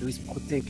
Luis Protec